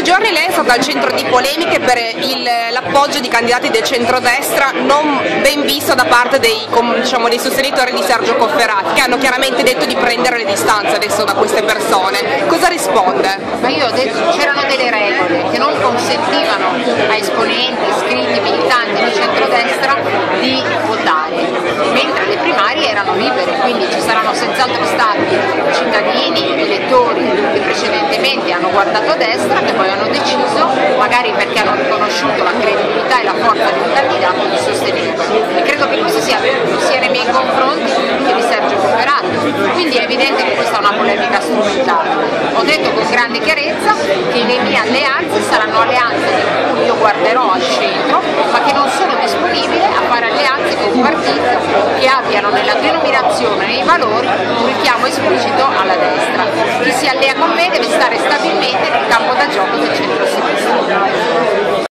questi giorni lei è stata al centro di polemiche per l'appoggio di candidati del centrodestra non ben visto da parte dei, diciamo, dei, sostenitori di Sergio Cofferati che hanno chiaramente detto di prendere le distanze adesso da queste persone. Cosa risponde? Ma io ho detto c'erano delle regole che non consentivano a esponenti, iscritti, militanti di centrodestra di votare, mentre le primarie erano libere, quindi ci saranno senz'altro stati cittadini, guardato a destra, che poi hanno deciso, magari perché hanno riconosciuto la credibilità e la forza di un candidato, di sostenerlo. E credo che questo sia, sia nei miei confronti che di Sergio Cofferati. Quindi è evidente che questa è una polemica strumentale. Ho detto con grande chiarezza che le mie alleanze saranno alleanze di cui io guarderò al centro, ma che non sono disponibile a fare alleanze con un partito che abbiano nella denominazione, nei valori, un richiamo esplicito alla destra. Chi si allea con job.